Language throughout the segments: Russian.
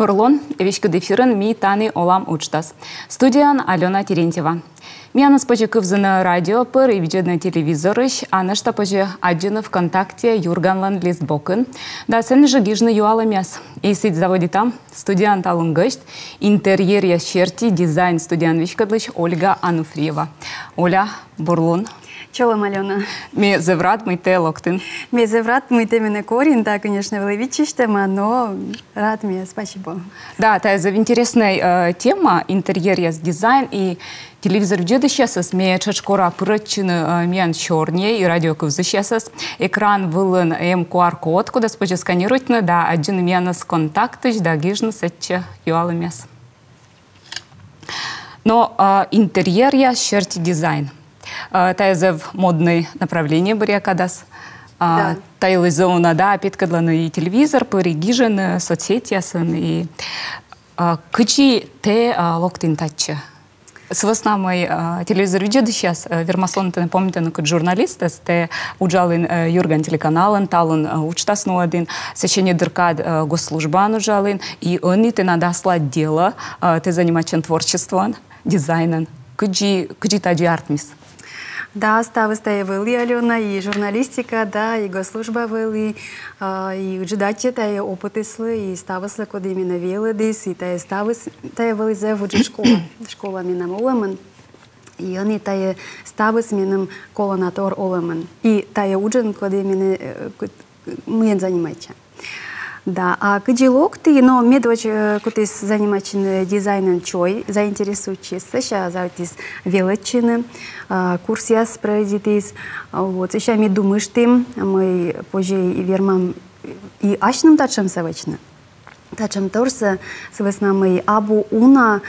Бурлон, вешкіді фірін ми таны олам учтас. Студиян Алена Терентьева. Мияныз паче кывзыны радио пыр и виджедны телевизорыш, анышта паче аджыны ВКонтакте Юрганлан Листбокын. Да сен же гижны юалы мяс. И сид заводи там студиан талын гышт, интерьер я шерти дизайн студиан вишкадлыш Ольга Ануфриева. Оля, Бурлон, Чолом, Алена. Ме зеврат мы те локтин. Ме зеврат мы те мене корин, да, конечно, величиштема, но рад мне, спасибо. Да, это интересная э, тема интерьер с дизайн и телевизор вджеды сейчас ме чачкора прычыны э, мен чернее и радио кывзы сейчас экран вылын м QR код куда спочи сканирует да один менас контакты да гижны сетче юалы мес. Но э, интерьер я шерти дизайн. Тайзев модный направление были кадас. Да. Тайлызона, да, питкадланы и телевизор, пыригижен, соцсети ясын, и кычи те локтин тачы. Свас намай телевизор видеоды сейчас вермаслон ты помните на кыт журналист те уджалын юрган телеканалын талын учтасно один сечение дыркад госслужбан уджалын и они ты надо слать дело ты заниматься творчеством дизайном кыджи кыджи таджи артмис Да, става сте и вели Алена, и журналистика, да, и госслужба вели, и учидачи тие опити слы и става сли кога имена веледис, и тие става тие вели за вуджи школа. Школа ми нам и они тие става с минам колонатор олемен. И тие учен кога имена мен занимајче. Да, а каджилок ты, но медвач, кутис занимачин дизайном чой, заинтересуючись, сейчас завтис величины, курс я справедитис, вот, сейчас ми думаешь ты, мы позже и вермам и ашным тачем савачно. Тачем торса, свесна мы абу уна,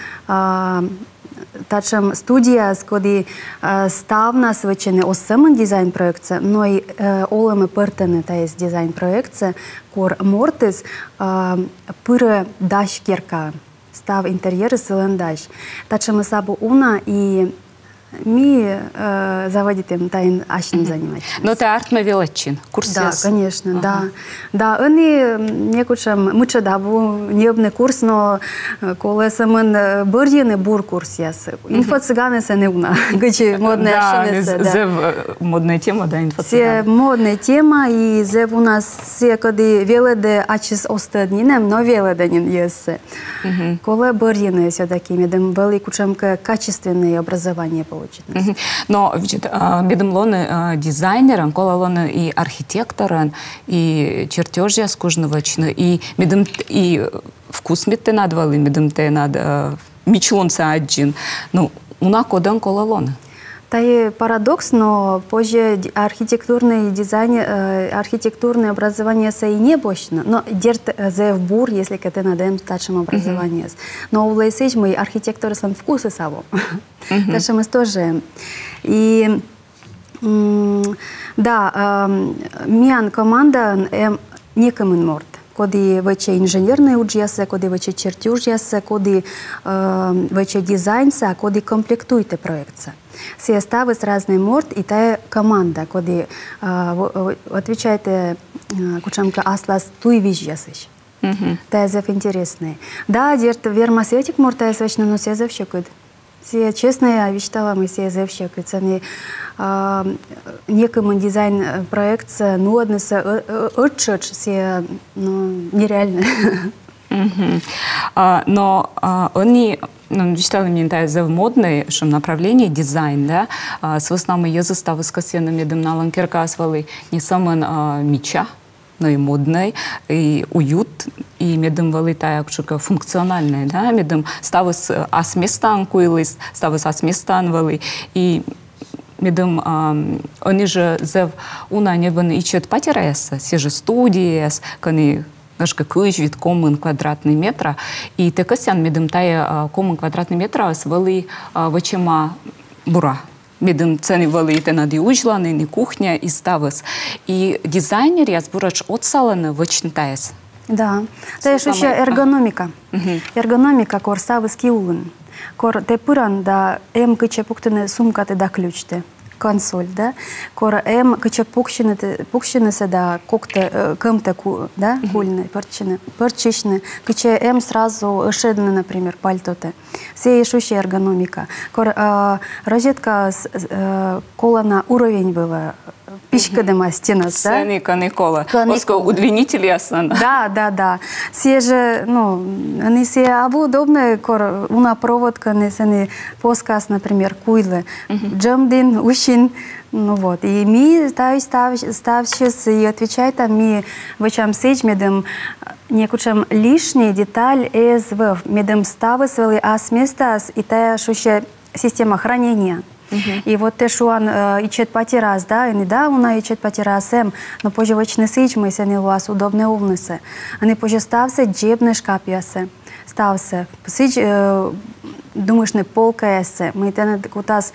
tačam studijās, kodi stāvnās večene uz saman dizaina projekts, no i olama pērtene tais dizaina projekts, kur mortis pyra daškierkā. Став інтер'єри зелендаж. Та чим сабу уна і ми э, заводитем тайн ашным занимать. Но ты артма велочин, курс Да, конечно, да. Да, они некучам мыча дабу небный курс, но колесамен бырдины бур курс яс. Инфо цыганы се не уна, гычи модная ашинеса. Да, зев модная тема, да, инфо цыганы. Все модная тема, и зев у нас все, когда веледе ачис остаднинем, но веледенин есе. Коле бырдины все-таки, медем великучам качественное образование получилось получить. Но видит, медымлоны дизайнеран, колалоны и архитекторан, и чертежи скужновочны, и медым и вкус метте надвалы, медым те над мичлонца один. Ну, уна кодан колалоны. Та парадокс, но позже архитектурный дизайн, э, архитектурное образование са и не бочно, но дерт зевбур, если к это надем старшим образование. Но у Лейсич мы архитекторы сан вкусы саво. Даже мы тоже. И да, миан команда некомен морд коди вече инженерне уджиасе, коди вече чертюжиасе, коди вече дизайнса, коди комплектуйте проектса. Все ставы с разной морд, и та команда, коди отвечаете кучамка аслас туй вижьясыш. Та зев интересный. Да, дерт верма светик морта я свечна, но все зев щекует. Все честно я вичтала, мы все зев щекует. Цены некому дизайн проект ну однеса отчет все ну нереально. Но они ну, читали мне это за модное шум направление дизайн, да, с основным язы ставы с косенами дымналан киркасвалы не самый меча, но и модной, и уют, и медым вали тая чука функциональная, да, медым ставы с асместан куилыс, ставы с асместан вали, и медым они же зев уна не бен ичет патереса, все же студии, каны ножка кыж від комын квадратный метра. И текасян медым тая комын квадратный метра свали вачема бура медым цены вали те нади ужланы ни кухня и ставыс и дизайнер я збурач отсаланы вачнтаес да та еще эргономика эргономика корсавы скиулын кор те пыран да эм кыче пуктыны сумка те да ключте консоль, да, кора эм кыча пукшины пукшины да кокта кымта ку, да, кульны, перчины, перчишны, кыча эм сразу ышедны, например, пальтоты. Все еще эргономика. Кора розетка кола на уровень была пичкадема стена, да? Сцены каникола. Оско удлинители основно. Да, да, да. Все же, ну, они все абу удобные, кор, una проводка, не сени посказ, например, куйлы. Джамдин, ущин, ну вот. И ми став, став, ставшись и отвечает там ми в чем сеч медем некучем лишний деталь СВ. Медем ставы свели а с места и та шуще система хранения. И вот те шуан э, ищет пати раз, да, и не да, уна ичет пати раз, эм, но позже не сичмы, если не у вас удобные умницы. Они позже стався джебны шкапьясы. Стався. Сич, э, думаешь, не полка эссе. Мы те не кутас,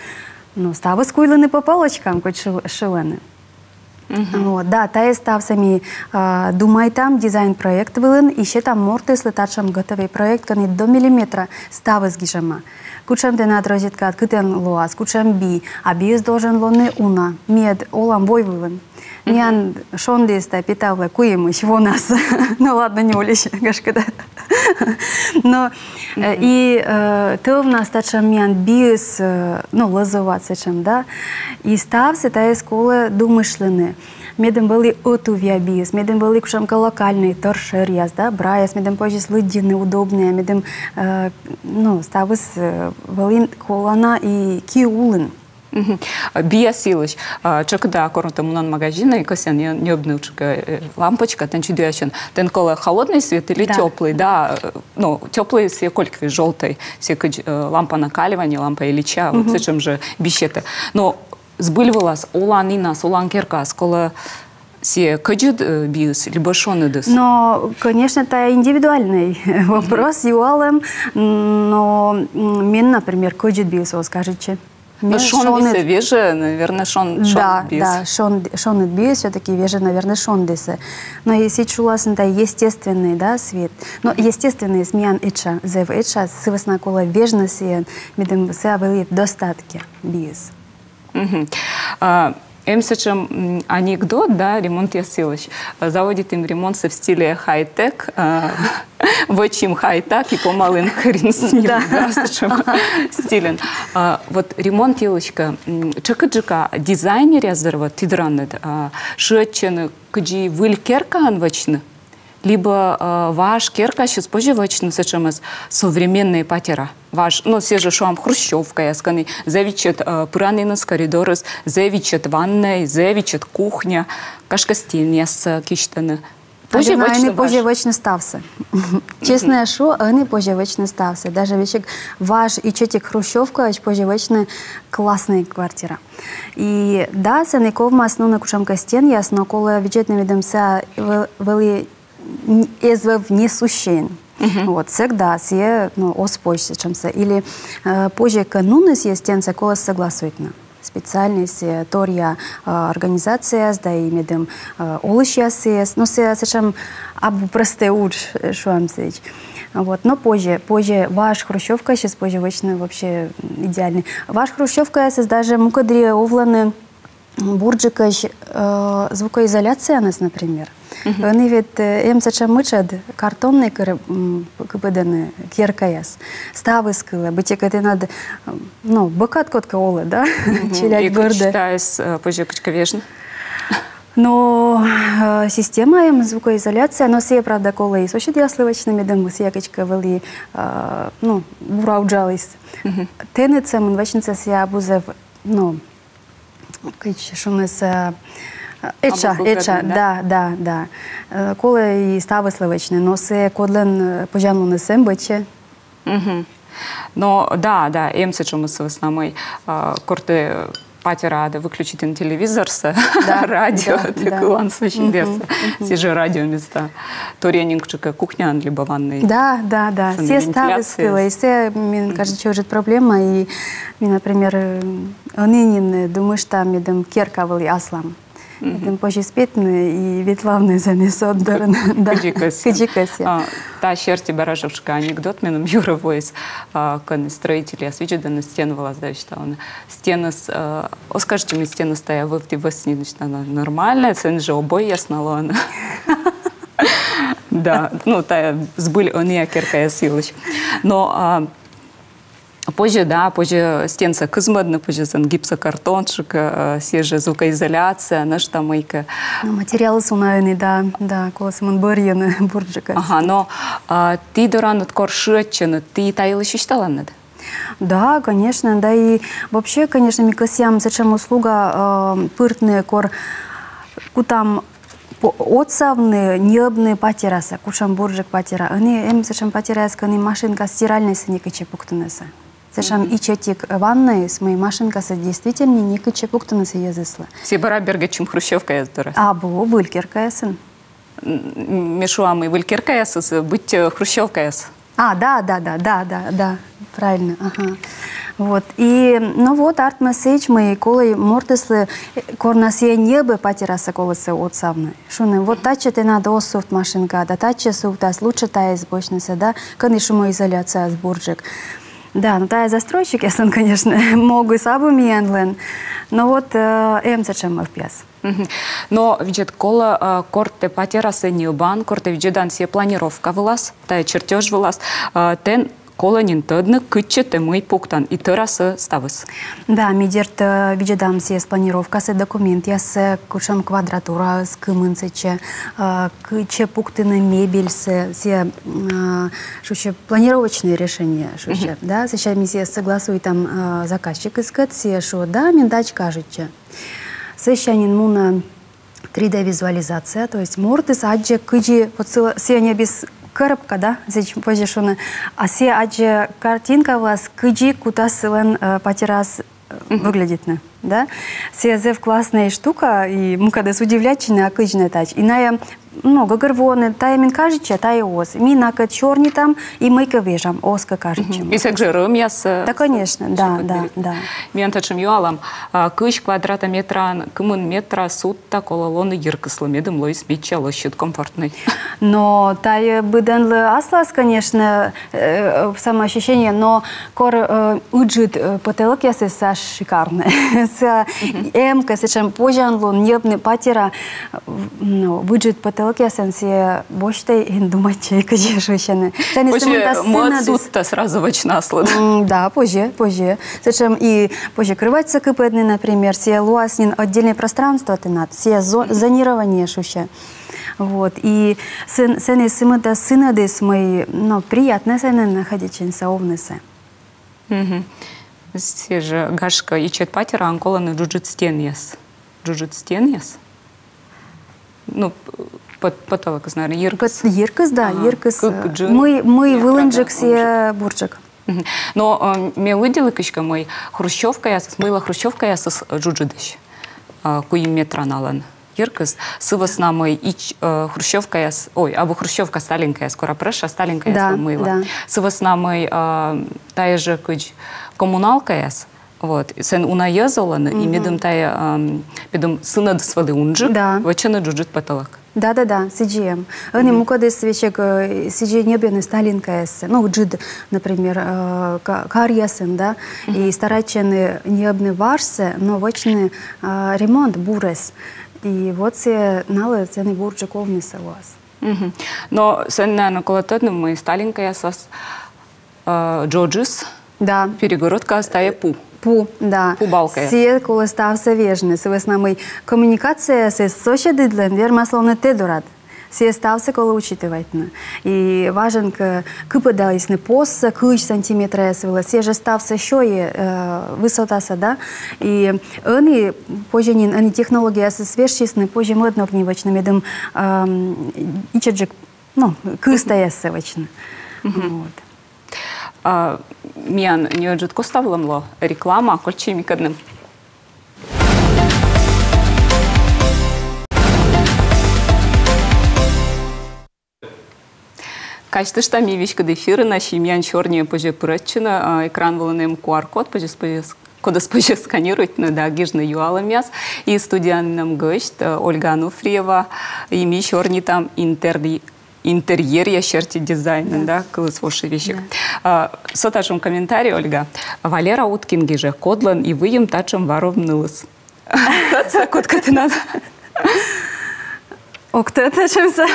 ну, ставы скуйли по полочкам, хоть шилени. Угу. От, да, та є став самі а, думай там дизайн проєкт вилин, і ще там морти слетачам готовий проєкт, вони до міліметра стави з гіжама. Кучам де над розітка откритен лоас, кучам би, а биес должен лоне уна, мед олам войвылын. Миян шондеста питавле куемыш у нас. ну ладно, не улещ, гашкада. Но и ты у нас тачам миян биес, ну, лазоваться чем, да, и стався та школа думышлены. Медем были отувия биес, медем были кушам локальный торшер яз, да, браяс, медем позже слыдины удобные, медем, э, ну, ставыс валин колана и киулын. Бия силыч. Чакда корунта мунан магазина и косян не обнучка лампочка, тен чудящен. Тен кола холодный свет или теплый, да. Ну, теплый свет кольки желтый, все лампа накаливания, лампа Ильича, вот зачем же бищета. Но збыльвалас улан инас, улан керкас, кола все каджид биус, либо шонедес? Но, конечно, это индивидуальный вопрос, юалем, но мен, например, каджид биус, скажите. Но шон бисе веже, наверное, шон, шон да, бис. Да, шон, шон бис все-таки веже, наверное, шон бисе. Но если чулас, это естественный, да, свет. Но естественный смян ича, зев ича, сывасна кола вежности, медем се достатки бис. Эмсечем анекдот, да, ремонт ясилыч. Заводит им ремонт в стиле хай-тек, в чем хай-так и помалын хрен с ним, да, стилен. Вот ремонт елочка, чакаджика дизайнер язырва тидранет, шетчен кджи вылькерка анвачны, либо э, ваш керка сейчас позже вачны сачамас современные патера. Ваш, ну, все же шуам хрущевка, я сканы, завичет э, пыранинас коридорыс, завичет ванная, завичет кухня, кашка стеняс киштаны. Позже вони позже стався. Чесно, що вони позже стався. Даже вещик ваш и четик хрущевка, позже вечно классная квартира. И да, це не ковмас, ну, на кушамка стен, ясно, коли бюджетне відомся вели ЕЗВ несущен. Вот, всегда се, ну, оспойся чемся. Или э, позже кануны се стенца колос согласует на специальность тория э, организация да и медем э, олышья сес, но се сечем абу просте уч шуамсеч. Вот, но позже, позже ваш хрущевка сейчас позже вечно вообще идеальный. Ваш хрущевка есть даже мукадри овланы бурджика э, звукоизоляция у нас, например. Вони від емцача мичад картонний кипедене кіркаяс. Стави скили, бо тільки ти над ну, бокат котка оле, да? Чилять горде. читаєш позикочка вежно? Но э, система им звукоизоляция, но все, правда, коли і суші сливочними дому, якичка вели, э, ну, бурауджались. Тенецем, вечниця ся бузев, ну, що несе, Еча, еча, да, да, да. Коли і стави сливичне, носи кодлен пожану несем биче. Угу. Ну, да, да, емце чому с веснами корти пати выключить на телевизор с да, радио, да, так да. он очень. Все же радио места. То ренингчика кухня, либо ванной. Да, да, да. Все ставы спила, и все, мне кажется, уже проблема. И, например, онынин, думаю, что там, керка были аслам. Тим позже спітне і відлавне занесот дорн. Кыджикас. Та шерти баражевшка анекдот меном Юра Войс, кон строители освичедан стену влаздавич он стены с о скажите мне стены стоя в ты восни она нормальная, цен же обои яснало она. Да, ну та збыль он я керкая силыч. Но Позже, да, позже стенца кызмадны, позже гипсокартончик, свежая звукоизоляция, наш там майка. Ну, материалы сунайны, да, да, колосымын бұрьыны бурджика. Ага, но а, ты доран от коршетчины, ты таил еще читала Да, конечно, да, и вообще, конечно, микосям, зачем услуга э, пыртные кор, кутам отсавны небны патераса, кушам буржик патера. Они эм зачем патерас, кани машинка стиральной сынекаче пуктынеса. Сешам и четик ванной с моей машинкасы действительно не кыче пуктынысы языслы. Себара бергачым хрущевка яздырас. А, бу, вылькерка ясын. Мешуамы вылькерка ясыз, быть э, хрущевка яс. А, да, да, да, да, да, да, правильно, ага. Вот, и, ну вот, арт месседж мы колы мортеслы корнасия небо патераса колосы от савны. Шуны, вот таче ты надо осуфт машинка, да таче суфтас, лучше та избочница, да, каны шумоизоляция сборджик. Да, ну та застройщик, я сан, конечно, могу сабу миенлен, но вот эм зачем в пьес. Но видит кола корте патера сеньобан, корте виджедан все планировка влас, та чертеж влас, тен колонин тыдны кытче темый пуктан и тырасы ставыс. Да, мидерт виджедам се планировкасы документ ясы кушам квадратура с кымынсыче, кыче пуктыны мебельсы, все шуще планировочные решения шуще, да, сейчас ми се согласуй там заказчик искать се шо, да, мендач кажется. Сещанин муна 3D-визуализация, то есть морты саджи кыджи, вот сегодня без кырыпка да зеч позишуны а се аджи картинка вас кыджи кутасылын э, патерас э, выглядит на да? Се зев классная штука и мы когда удивлячены а кыджны тач. И на много гървони, та мен каже, че та е ос. Мина като черни там и майка вижам, оска каже, че. И се жиром яс. Да, конечно, да, да, да. Мен тачым юалам, кыш квадрата метра, кымын метра сутта кололоны йыркыслы медым лойс мечало щит комфортный. Но та е быденлы аслас, конечно, э, самоощущение, но кор э, уджит э, потолок ясы са шикарный. С эмка, сечем пожанло, небны патера, выджит потолок Телки сенсі бочте і думати, каже, що ще не. Це не саме та сразу вочна слід. Да, позже, позже. Зачем и позже крываться кипедны, например, все луаснин отдельное пространство ты надо, все зонирование шуще. Вот. И сын, сын и сын это сына дес мои, ну, приятно сын находить соовнесе. Угу. Все же гашка и чет патера анкола на джуджит стен ес. Джуджит стен ес. Ну, потолок, наверное, Еркас. Еркас, да, Еркас. Мы, мы вылынджиксе бурджик. Но э, ме выделы кычка мой хрущевка я смыла хрущевка я с джуджидыш. Куим метраналан. Еркас сывас на мой и э, хрущевка я ой, або хрущевка сталинка скоро преша сталинка я да, смыла. Да. Сывас на мой э, та же кыч коммуналка я вот сен уна язаланы и медым тая медым сына свалы унжи да вачаны джуджит потолок да, да, да, CGM. Они мукады свечек CG небены Сталинка эс, ну джид, например, карьясен, да, и старачены небны варсе, но вочны ремонт бурес. И вот все налы цены бурджиков не соглас. Но сен на колототну мы Сталинка эсас Джоджис, да. перегородка стая пу. Пу, да. Пу балкає. Сі, коли стався вежний, си веснами комунікація си соще дидлен, вер масловне те дорад. Сі стався, коли учитывать. И важен кыпы да, если пос, кыч сантиметра свела, сі же стався що є э, висотаса, да? И они, позже не, они технологии свежчисны, позже модно в нивочным, едем э, ичаджик, ну, кыстаясы вочно. Вот. Миян ньоджут коставлымло реклама кольчимикадным. Качты штами вещка дефиры наши миян чернее позже прочина экран волынем QR-код позже куда спуща сканирует на да гижны юала мяс и студианным гость Ольга Ануфриева и мишорни там интерди интерьер я черти дизайна, да, кылыс воши вещи. Да. Соташым комментарий, Ольга. Валера Уткин гиже кодлан и выем тачем варов нылыс. Татса котка ты надо. Окта тачемся.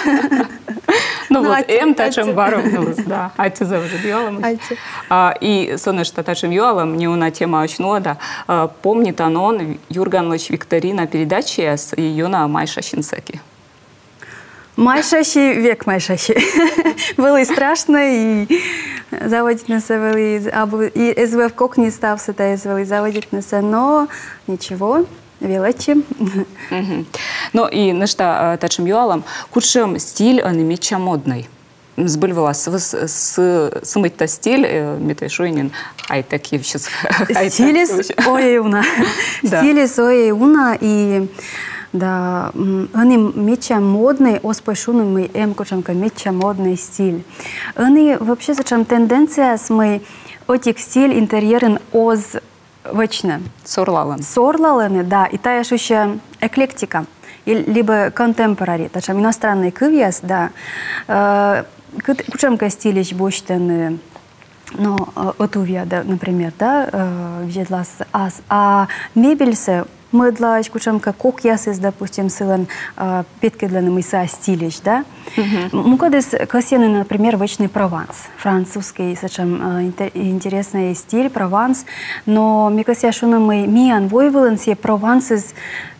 Ну вот, эм тачем варов нылыс, да. Ати завжди юалам. И соны что тачем юалам, не una тема очнула, да. Помнит анон Юрган Викторина передачи с ее на Майша Шинсеки. Майшащий век майшащий. Было и страшно, и заводить нас вели, або и СВ кок не стався, та вели заводить нас, но ничего, величи. Ну и на что тачем юалам, кучем стиль анемича модный. Збыльвала с с сымытта стиль метайшуйнин ай такие сейчас стилис ой уна стилис ой уна и да они меча модный оспошуны мы эм кучамка меча модный стиль они вообще зачем? Тенденция с мы отик стиль интерьерен оз вечно сорлалан сорлаланы да. И та еще эклектика либо contemporary, тачам иностранный кывьяс, да, кучамка стилищ боштен но отувия, да, например, да, видела а, а мебельсе мыдлач, кучамка кок ясыз, допустим, сылан петки для намыса стилищ, да. Мукадес касены, например, вечный Прованс, французский, сачам интересный стиль, Прованс, но кажется, что мы миан войвелен все Провансыз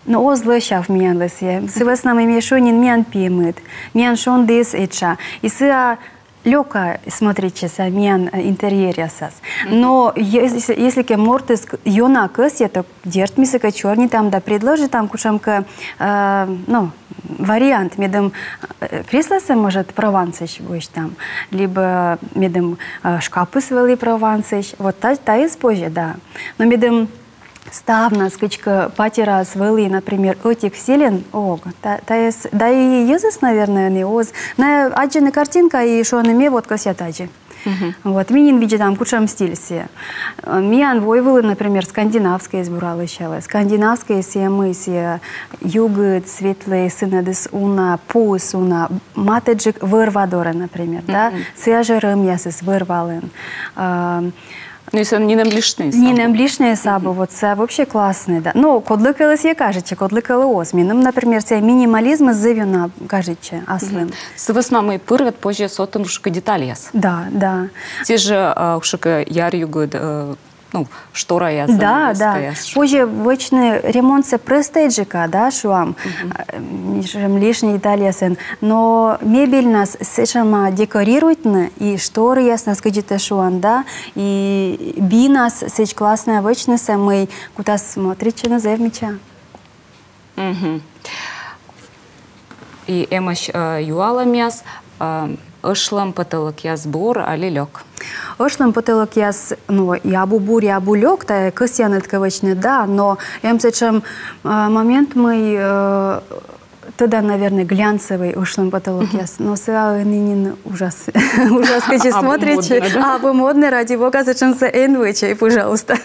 но о злășав mian lăsie. Să vă snam imi шонин mian пиемыт. Mian шон дес эча. И сы лёка смотрите са миан интерьере сас. Но если если ке мортес йона кыс это дерт мисыка чёрни там да предложи там кушамка э, ну вариант. Медом кресло может провансыч больше там либо медом шкапы свели провансыч вот та та из позже да. Но медом ставна скачка патера свели, например, отик силен, ог, ес, да и езус, наверное, не оз. На аджи картинка, и что на ме вот косят аджи. Вот, минин видит там кучам стиль се. Миан войвылы, например, скандинавское избуралы щалы. Скандинавское се мы се юг светлые сынадыс уна пус уна матеджик вырвадора, например, да. Свежерым ясыс вырвалын. Uh, Ну, і це не намлішний сабо. Не намлішний сабо, вот це вообще класний. Да. Ну, кодликались є, кажучи, кодликали осміном. Наприклад, це мінімалізм з зивюна, кажучи, аслим. Це веснами пирвет позже сотом шука деталіяс. Да, да. Ці ж шука ярюгуд, ну, штора я Да, да. Позже вечный ремонт се престейджика, да, шуам, uh лишний Италия сен. Но мебель нас сечама декорирует и шторы ясно скажите шуан, да, и би нас сеч классная вечный се мы куда смотрите на зевмича. Угу. И эмаш юала мяс, ышлым пытылык яз бур али лёк. Ышлым пытылык яз, ну, ябу бур, ябу лёк, та кыс янет кавычны, да, но эмсечем момент мы э, тогда, наверное, глянцевый ушлым потолок яс. Но сыа нынен ужас. ужас, каче смотрите. А, вы модный, ради бога, зачем за энвычай, пожалуйста.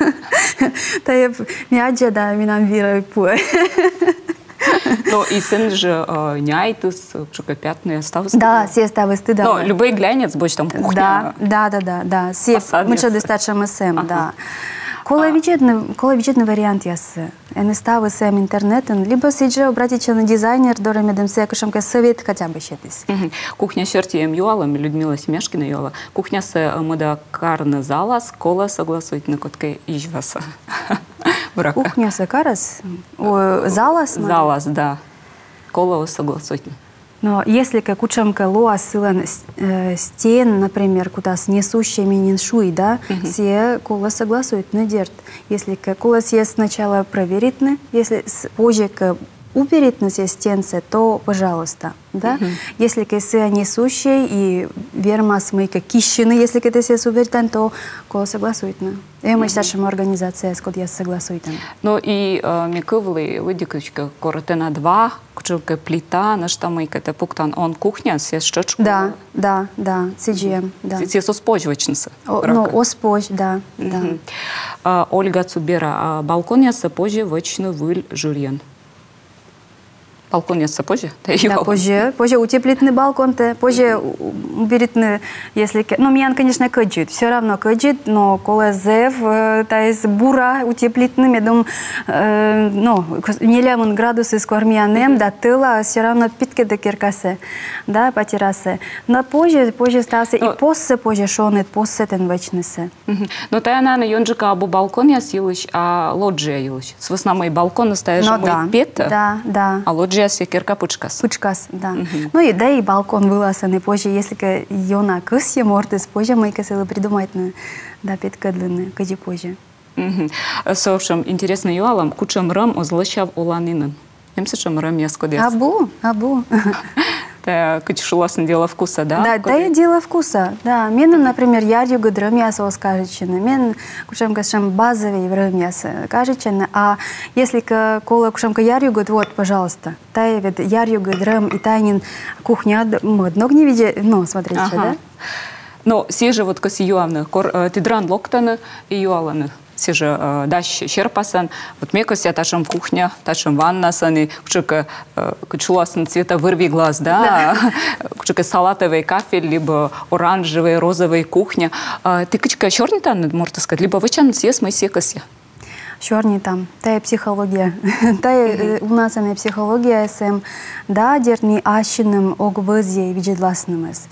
Та я мяджа, да, минам вира пуэ. Ну, и сын же э, няйтыс, шокопятные ставы. Да, все ставы стыда. Но любой глянец, больше там кухня. Да, да, да, да, да. Все, мы что достаточно МСМ, да. Коли відчетний, коли відчетний варіант яси. Я не стави сам інтернетом, либо сиджу обратиться на дизайнер, до ремедем се, якошамка совет хотя бы щетись. Кухня серти ем юалам, Людмила Семешкина юала. Кухня се мода карна зала, скола согласують на котки іжваса. Брака. Кухня се карас, залас? Залас, да. Кола согласують. Но если как учамка лоа сылан э, стен, например, куда с несущими ниншуй, да, все кола согласуют на дерт. Если кола все сначала проверит, если позже к уберет на все стенцы, то пожалуйста. Да? Угу. Если кесы несущие и верма смыка кищины, если это все уберет, то кого согласует. Ну. И мы считаем организация, с я согласует. Ну и э, микывлы, выдикочка, коротена два, кучевка плита, на что мы это пуктан, он кухня, все щечку. Да, да, да, CGM, да. Все соспожвачница. Ну, оспож, да, да. Ольга Цубера, балкон я сапожи вочно выль журьен. Балкон позже? Да, позже. Позже утеплительный балкон, -то, позже уберитный, если... Ну, меня, конечно, каджит, все равно каджит, но коли зев, э, та есть бура утеплительным, я думаю, э, ну, не лямон градусы скормианем, да, тыла, все равно питки до киркасе, да, по террасе. Но позже, позже стался, но... и после позже шонет, после тен вечнесе. Но та она на йонджика або балкон я силыч, а лоджия елыч. С основной балкон настоящий ну, да, пета, да, да. а лоджия Джесси Кирка Пучкас. Пучкас, да. Угу. Ну и да и балкон вылазан, и позже, если ка йона кыс мортес, позже мы касили придумать на да петка длины, кади позже. Совшим интересно юалам, кучам рам озлащав уланинын. Емсечем рам я скодес. Абу, абу. Это качешуласно дело вкуса, да? Да, да, и дело вкуса, да. Мен, например, ярью гыдрым ясо скажечины. Мен кушам кашам базовый врым ясо кажечины. А если к кола кушам к ярью вот, пожалуйста, тай ведь ярью гыдрым и тайнин кухня модног не виде, ну, смотрите, ага. да? Но все же вот каси юавны, э, тидран локтаны и юаланы сиже э, даш щерпасан. Вот мне кажется, ташем кухня, ташем ванна саны, кучка э, кучуласын цвета вырви глаз, да, кучка салатовый кафель, либо оранжевый, розовый кухня. Э, ты кучка черный там, можно сказать, либо вычан съест мы секаси Чорні там, та є психологія. та є, у нас не психологія сем, да, дерні ащиним огвизє віджидласнимес.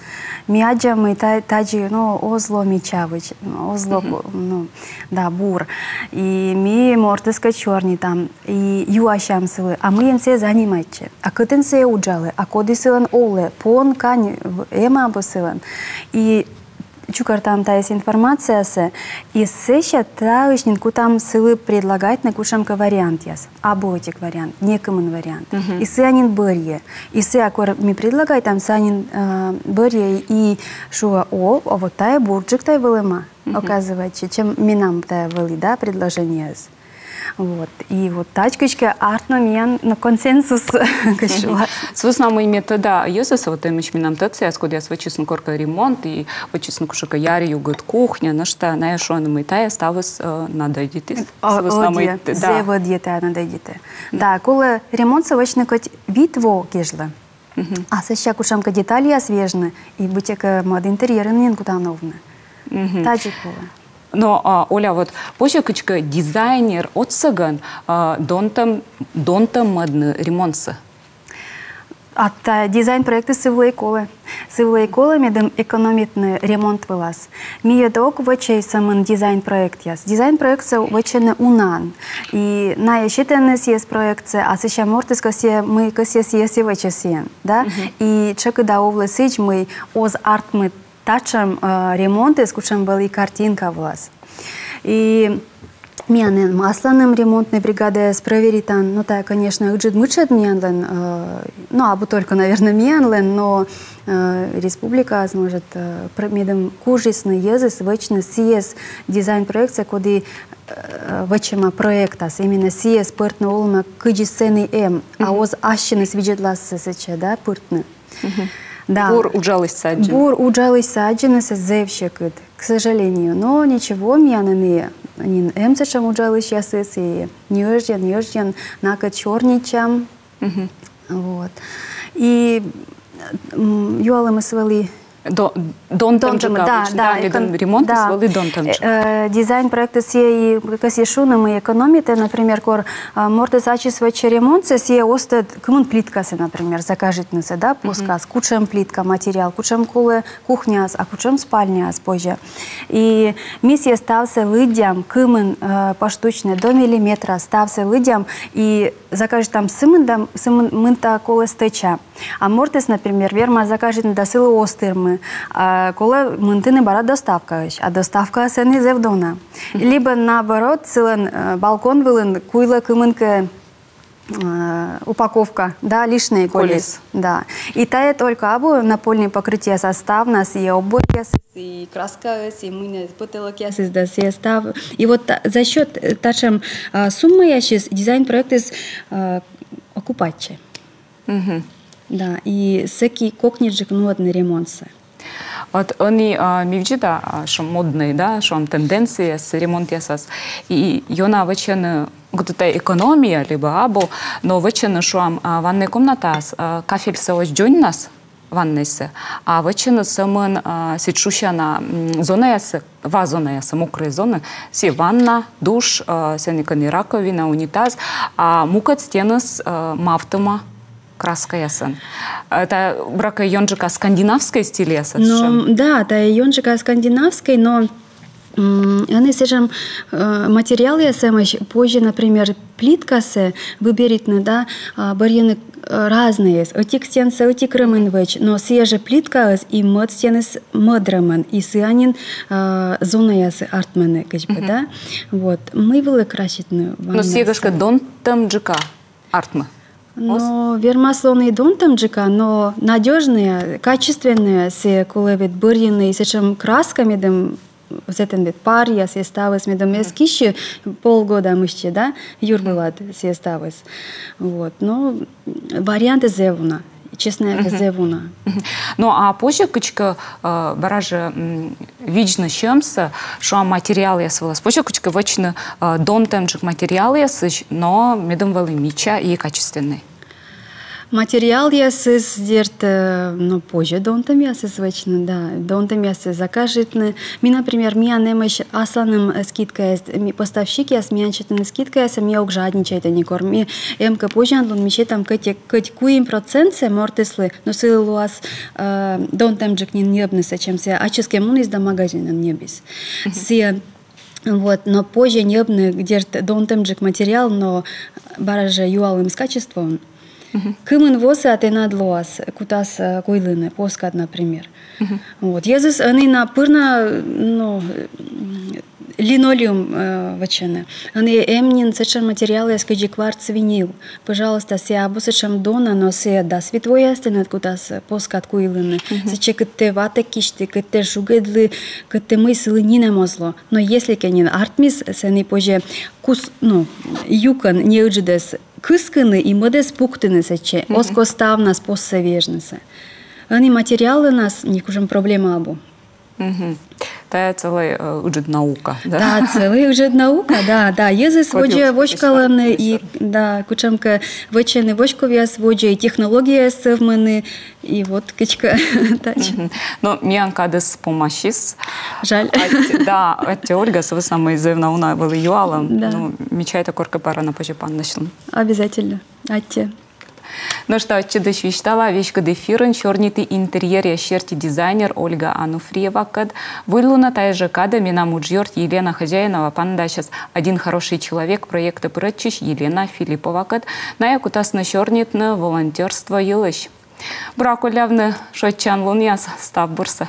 Міаджами та, таджі, ну, озло мічавич, озло, ну, да, бур. І мі мортиска чорні там, і юашам сили, а ми їм це займаючи. А китин це уджали, а коди силен оле, пон кань, ема або силен. І чукартам та есть информация се, и сеща траушнин кутам сылы предлагать на кушамка вариант яс, этик вариант, некомын вариант. Mm -hmm. И сянин бырье. И се акор ми предлагай там сянин э, бырье и шуа о, а вот тая бурджик тай вылыма. Mm -hmm. Оказывается, чем минам тая вели, да, предложение. -с. Вот. И вот тачкачка артно мен на консенсус кашила. Свыснамы метода езаса вот эмич минам тация, скуда я свачисан корка ремонт и вачисан кушака яри югат кухня, на что на яшона мы тая ставас э, надо идти. Свыснамы да. Зева диета надо идти. Да, коли ремонт совочно кот витво кежла. А сеща кушамка детали я свежны и быть как мод интерьеры нен кутановна. Таджикова. Но, а, Оля, вот почекачка дизайнер от саган а, донтам донтам мадны ремонтсы. Атта дизайн проекты сывлай колы. Сывлай колы медым экономитный ремонт вылаз. Мие дог вачей самын дизайн проект яс. Дизайн проект са вачены унан. И на ящитенны съес проекция, а сеща мортис касе мы касе съеси вачесен. Да? И чекы да овлы сыч мы оз арт мы тачам ремонты, скучам были картинка влас. И Мианен масланым ремонтной бригады с проверитан, ну да, конечно, уджит мычет мианлен, ну, або только, наверное, мианлен, но республика сможет медом кужисный езыс, вечно съез дизайн проекция, куди вачема проекта, именно съез пыртны олма кыджи сцены м, а оз ащины свиджетлас сече, да, пыртны. Да. Бур уджалый саджин. Бур уджалый саджин это зевщикыт, к сожалению. Но ничего, мьянаны нин эмцечам уджалый сейчас и нежден, нежден, нака черничам. Вот. И юалым свели Донтамчы да, да, екон, ремонт да. свали донтамчы. Э, дизайн проекта сие и каси шунам и экономите, например, кор морте зачисвачи ремонт, сие остат кмун плиткасы, например, закажет на да, пускас, кучем плитка материал, кучем куле кухня, а кучем спальня позже. И миссия стався лыдям, кымын поштучно до миллиметра стався лыдям и закажет там сымын мынта коле стеча. А мортес, например, верма закажет на силу остырмы, коли ментини бара доставка, а доставка це не зевдона. Либо наоборот, цілен балкон вилен куйла киминки э, упаковка, да, лишний колес. колес. Да. И тая только абу напольное покрытие состав нас и обои и краска и мы потолок да состав. И вот за счет тачем суммы я сейчас дизайн проект из окупаче. Угу. Да, и всякий кокниджик ну одне ремонтсы. Вот они а, мивджида, что модные, да, что тенденции с ремонт ясас. И йона вачен где-то экономия, либо або, но вачен что ванная комната, кафель савоч нас, ваннайсы. А вачен самын сечушана зона ясы, ва зона ясы, мокрые зоны, си ванна, душ, сеникани раковина, унитаз, а мукат стены с мафтыма, краска ясын. Это брака йонжика скандинавской стиле ясын? Ну, да, это йонжика скандинавской, но они сежем материалы ясемыш позже, например, плитка се выберитне, да, барьены разные есть. Отик се отик рымен веч, но свежая плитка и мод стены с мод рымен, и сианин зона ясы артмены, как бы, да. Вот. Мы были краситны. Но сьегашка дон там джика артма. Но вермаслоны идут там джика, но надежные, качественные, се коли від бур'їни, і сечем красками, дем взетен від пар, я се ставис, ми дем ескище полгода мы ще, да, юр была се ставис. Вот, но варианты зевуна. честно uh -huh. зевуна. Ну а позже кычка э, бараже вично чемса, что материал я свела. Позже кычка вочно э, дон темчик материал я но медом вали мича и качественный. Материал я сіздерді э, ну, позже донтам я звично, да. Донтам я закажетны. Ми, например, ми анемеш асланым скидка есть. Ми поставщик я смянчетны скидка есть, ми ок жадничайте не корм. Ми эмка позже анлон ми там кати кати куим процентсе мортеслы, но сыл луас э, донтам джек не небнеса, чем се, а ческе мун из да магазина небес. Се вот, но позже небны, где донтам джек материал, но бараже юалым с качеством, Кымын восы атенад лоас, кутас койлыны, поскат, например. Вот. Езус они на пырна, ну, линолеум э, вачены. Они эмнин сечен материалы скажи кварц винил. Пожалуйста, се або сечем дона, но се да свитвоя стенет кутас поскат куилыны. Сече кытте вата кишти, кытте жугедлы, кытте мыслы не немозло. Но если кенин артмис, сени поже кус, ну, юкан не уджидес кыскыны и мыдес пуктыны сече, оскоставнас поссовежнысы. Они материалы нас, них уже проблема абу. Та целая э, уже наука. Да, да целая уже наука, да, да. Езы своджи вочкаланы и да, кучамка вочены вочковия своджи и технология совманы и вот кичка. Но мианка дес помощис. Жаль. Да, это Ольга с самой зевна уна была юалом. Ну, мечай корка пара на пожепан начал. Обязательно. Атте. Ну что, чудо вещтала вещка дефирын, чернити интерьер ящерти дизайнер Ольга Ануфриева кад. Вылуна та же када мина муджьорт Елена Хозяинова панда сейчас один хороший человек проекта Прэтчиш Елена Филиппова кад. На якутас на чернитна волонтерство елыш. Брак улявны шотчан лун яс став бурса.